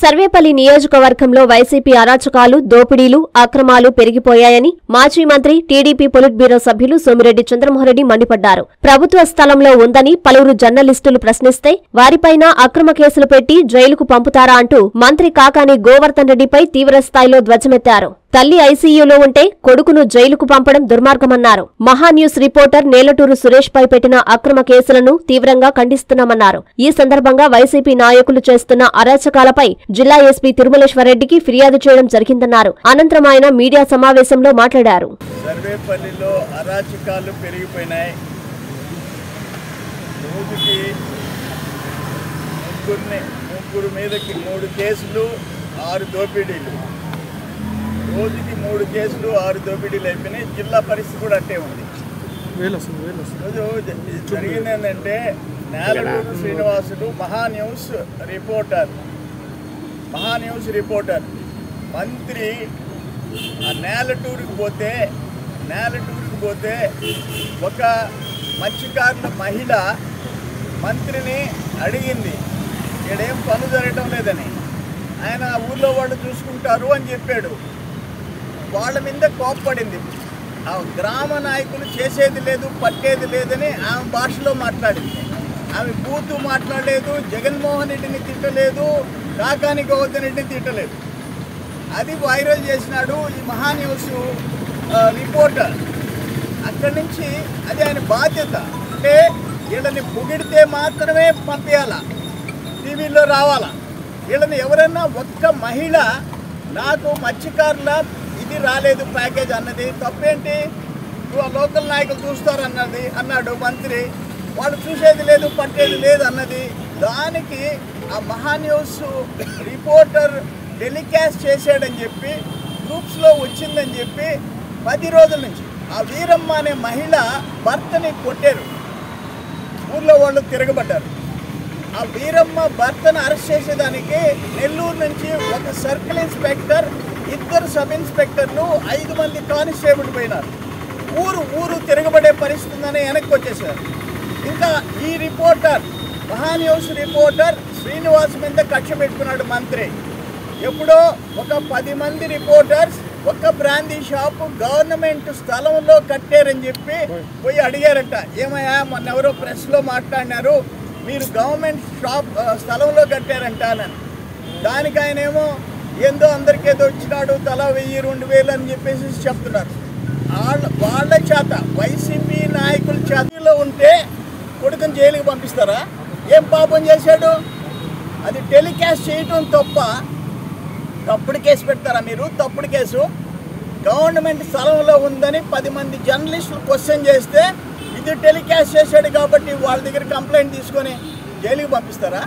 సర్వేపల్లి నియోజకవర్గంలో వైసీపీ అరాచకాలు దోపిడీలు అక్రమాలు పెరిగిపోయాయని మాజీ మంత్రి టీడీపీ పొలిట్ బ్యూరో సభ్యులు సోమిరెడ్డి చంద్రమోహన్రెడ్డి మండిపడ్డారు. ప్రభుత్వ స్థలంలో ఉందని పలువురు జర్నలిస్టులు ప్రశ్నిస్తే వారిపైన అక్రమ కేసులు పెట్టి జైలుకు పంపుతారా అంటూ మంత్రి కాకాని గోవర్ధన్ రెడ్డిపై తీవ్రస్థాయిలో ధ్వజమెత్తారు. తల్లి ఐసీయూలో ఉంటే కొడుకును జైలుకు పంపడం దుర్మార్గమన్నారు. మహాన్యూస్ రిపోర్టర్ నేలటూరు సురేష్ పై పెట్టిన అక్రమ కేసులను తీవ్రంగా ఖండిస్తున్నామన్నారు. ఈ సందర్భంగా వైసీపీ నాయకులు చేస్తున్న అరాచకాలపై జిల్లా ఎస్పీ తిరుమలేశ్వరరెడ్డికి ఫిర్యాదు చేయడం జరిగిందన్నారు. అనంతరం ఆయన మీడియా సమావేశంలో మాట్లాడారు. సర్వేపల్లిలో అరాచకాలు పెరిగిపోయినాయి. రోజుకి ముగ్గురిని ముగ్గురు మీదకి మూడు కేసులు ఆరు దోపిడీలు. రోజుకి మూడు కేసులు ఆరు దోపిడీలు అయిపోయినాయి. జిల్లా పరిస్థితి కూడా అట్టే ఉంది. జరిగింది ఏంటంటే Nelaturu Srinivasudu Maha News reporter. Maha News reporter. మంత్రి ఆ నేలటూరుకి పోతే నేలటూరుకి పోతే ఒక మత్స్యకారుల మహిళ మంత్రిని అడిగింది. ఇక్కడేం పనులు జరగటం లేదని. ఆయన ఆ ఊర్లో వాళ్ళు చూసుకుంటారు అని చెప్పాడు. వాళ్ళ మీద కోప్పడింది ఆ గ్రామ నాయకులు చేసేది లేదు పట్టేది లేదని ఆమె భాషలో మాట్లాడింది. ఆమె బూతు మాట్లాడలేదు జగన్మోహన్ రెడ్డిని తిట్టలేదు కాకాని గౌతమ్ రెడ్డిని తిట్టలేదు. అది వైరల్ చేసినాడు ఈ మహాన్యూస్ రిపోర్టర్. అక్కడి నుంచి అది ఆయన బాధ్యత. అంటే వీళ్ళని పొగిడితే మాత్రమే పంపించాలా టీవీలో రావాలా. వీళ్ళని ఎవరైనా ఒక్క మహిళ నాకు మత్స్యకారుల ఇది రాలేదు ప్యాకేజ్ అన్నది. తప్పేంటి? నువ్వు ఆ లోకల్ నాయకులు చూస్తారన్నది అన్నాడు మంత్రి. వాళ్ళు చూసేది లేదు పట్టేది లేదు అన్నది. దానికి ఆ మహాన్యూస్ రిపోర్టర్ టెలికాస్ట్ చేశాడని చెప్పి గ్రూప్స్లో వచ్చిందని చెప్పి పది రోజుల నుంచి ఆ వీరమ్మ అనే మహిళ భర్తని కొట్టారు. ఊర్లో వాళ్ళు తిరగబడ్డారు. ఆ వీరమ్మ భర్తను అరెస్ట్ చేసేదానికి నెల్లూరు నుంచి ఒక సర్కిల్ ఇన్స్పెక్టర్ ఇద్దరు సబ్ ఇన్స్పెక్టర్లు ఐదు మంది కానిస్టేబుల్ పోయినారు. ఊరు ఊరు తిరగబడే పరిస్థితి ఉందని వెనక్కి వచ్చేసారు. ఇంకా ఈ రిపోర్టర్ మహాన్యూస్ రిపోర్టర్ శ్రీనివాస్ మీద కక్ష పెట్టుకున్నాడు మంత్రి. ఎప్పుడో ఒక పది మంది రిపోర్టర్స్ ఒక బ్రాందీ షాపు గవర్నమెంట్ స్థలంలో కట్టారని చెప్పి పోయి అడిగారట. ఏమయ్యా మొన్న ఎవరో ప్రెస్లో మాట్లాడినారు. మీరు గవర్నమెంట్ షాప్ స్థలంలో కట్టారంటానని దానికి ఆయన ఏమో ఏందో అందరికీ ఏదో వచ్చినాడు తల వెయ్యి రెండు వేలు అని చెప్పేసి చెప్తున్నారు. వాళ్ళ వాళ్ళ చేత వైసీపీ నాయకుల చేతిలో ఉంటే కొడుకుని జైలుకి పంపిస్తారా? ఏం పాపం చేశాడు? అది టెలికాస్ట్ చేయటం తప్ప తప్పుడు కేసు పెడతారా మీరు? తప్పుడు కేసు. గవర్నమెంట్ స్థలంలో ఉందని పది మంది జర్నలిస్టులు క్వశ్చన్ చేస్తే ఇది టెలికాస్ట్ చేశాడు కాబట్టి వాళ్ళ దగ్గర కంప్లైంట్ తీసుకొని జైలుకి పంపిస్తారా?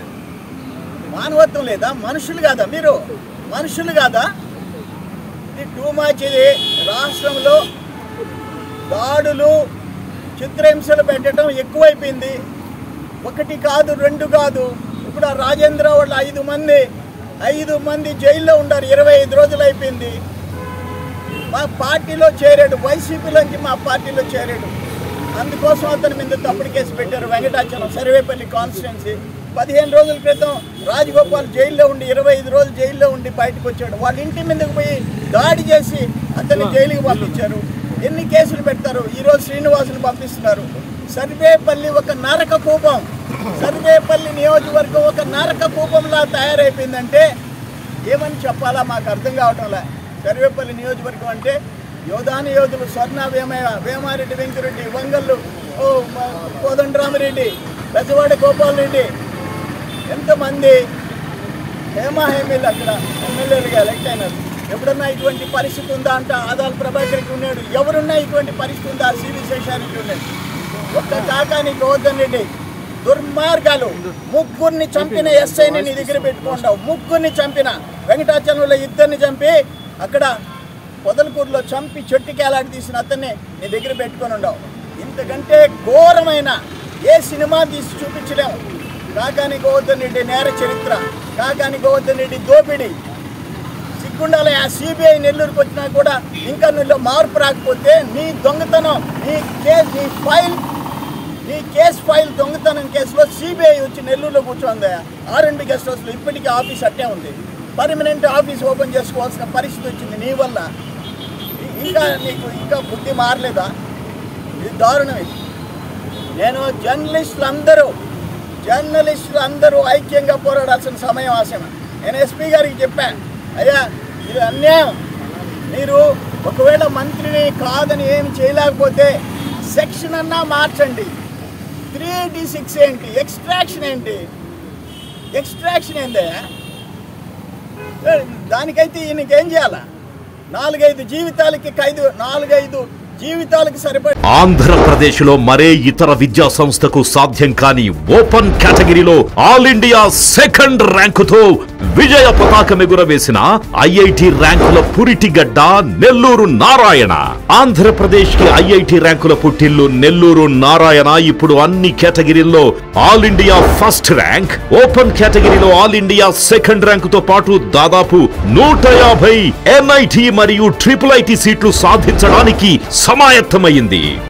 మానవత్వం లేదా? మనుషులు కాదా మీరు? మనుషులు కాదా? ఇది టూ మచ్ రాష్ట్రంలో దాడులు చిత్రహింసలు పెట్టడం ఎక్కువైపోయింది. ఒకటి కాదు రెండు కాదు. ఇప్పుడు ఆ రాజేంద్ర వాళ్ళ ఐదు మంది ఐదు మంది జైల్లో ఉన్నారు. ఇరవై ఐదు రోజులు అయిపోయింది. మా పార్టీలో చేరాడు. వైసీపీలోంచి మా పార్టీలో చేరాడు. అందుకోసం అతని మీద తప్పుడు కేసు పెట్టారు. వెంకటాచలం సర్వేపల్లి కాన్స్టిట్యున్సీ. పదిహేను రోజుల క్రితం రాజగోపాల్ జైల్లో ఉండి ఇరవై ఐదు రోజులు జైల్లో ఉండి బయటకు వచ్చాడు. వాళ్ళ ఇంటి మీదకి పోయి దాడి చేసి అతన్ని జైలుకి పంపించారు. ఎన్ని కేసులు పెడతారు? ఈరోజు శ్రీనివాసుని పంపిస్తున్నారు. సర్వేపల్లి ఒక నరక కూపం. సర్వేపల్లి నియోజకవర్గం ఒక నరక కూపంలా తయారైపోయిందంటే ఏమని చెప్పాలా? మాకు అర్థం కావటంలే. సర్వేపల్లి నియోజకవర్గం అంటే యోధాని యోధులు స్వర్ణ వేమయ్య వేమారెడ్డి వెంకరెడ్డి వంగళ్ళు ఓ కోదండరామిరెడ్డి పెద్దవాడి గోపాల్ రెడ్డి ఎంతమంది హేమా హేమీలు అక్కడ ఎమ్మెల్యేలుగా ఎలక్ట్ అయినారు. ఎప్పుడన్నా ఇటువంటి పరిస్థితి ఉందా అంట ఆదాలు ప్రభాకర్కి ఉన్నాడు. ఎవరున్నా ఇటువంటి పరిస్థితి ఉందా? సివి శేషానికి ఉన్నాడు. ఒక్క కాకాని గోవర్ధన్ రెడ్డి దుర్మార్గాలు. ముగ్గురిని చంపిన ఎస్ఐని నీ దగ్గర పెట్టుకుంటావు ముగ్గురిని చంపిన వెంకటాచలంలో ఇద్దరిని చంపి అక్కడ పొదలకూరులో చంపి చెట్టుకి ఎలాంటి తీసిన అతన్ని నీ దగ్గర పెట్టుకొని ఉండవు. ఇంతకంటే ఘోరమైన ఏ సినిమా తీసి చూపించడం? కాకాని గోవర్ధన్ రెడ్డి నేర చరిత్ర కాకాని గోవర్ధన్ రెడ్డి దోపిడీ. సిగ్గుండాలి ఆ సిబిఐ నెల్లూరుకు వచ్చినా కూడా ఇంకా నీలో మార్పు రాకపోతే నీ దొంగతనం నీ కేసు నీ ఫైల్ నీ కేసు ఫైల్ దొంగతనం కేసులో సిబిఐ వచ్చి నెల్లూరులో కూర్చోంది? ఆర్ఎండ్బి గెస్ట్ హౌస్లో ఇప్పటికీ ఆఫీస్ అట్టే ఉంది. పర్మనెంట్ ఆఫీస్ ఓపెన్ చేసుకోవాల్సిన పరిస్థితి వచ్చింది నీ వల్ల. ఇంకా నీకు ఇంకా బుద్ధి మారలేదా? ఇది దారుణం ఇది నేను జర్నలిస్టులు అందరూ జర్నలిస్టులు అందరూ ఐక్యంగా పోరాడాల్సిన సమయం ఆశయం. నేను ఎస్పీ గారికి చెప్పాను అయ్యా ఇది అన్యాయం. మీరు ఒకవేళ మంత్రిని కాదని ఏమి చేయలేకపోతే సెక్షన్ అన్నా మార్చండి. త్రీ డి సిక్స్ ఏంటి? ఎక్స్ట్రాక్షన్ ఏంటి? ఎక్స్ట్రాక్షన్ ఏందే దానికైతే ఈయనకేం చేయాలా? నాలుగైదు జీవితాలకి ఖైదు నాలుగైదు జీవితాలకి సరిపడి ఆంధ్రప్రదేశ్లో మరే ఇతర విద్యా సంస్థకు సాధ్యం కాని ఓపెన్ కేటగిరీలో ఆల్ ఇండియా సెకండ్ ర్యాంకుతో విజయ పతాకం ఎగురవేసిన ఐఐటి ర్యాంకుల పురిటిగడ్డ నెల్లూరు నారాయణ. ఆంధ్రప్రదేశ్కి ఐఐటి ర్యాంకుల పుట్టిల్లు నెల్లూరు నారాయణ. ఇప్పుడు అన్ని కేటగిరీల్లో all India first rank. Open కేటగిరీలో ఆల్ ఇండియా సెకండ్ ర్యాంకుతో పాటు దాదాపు నూట యాభై ఎన్ఐటి మరియు ట్రిపుల్ ఐటి సీట్లు సాధించడానికి సమాయత్తమైంది.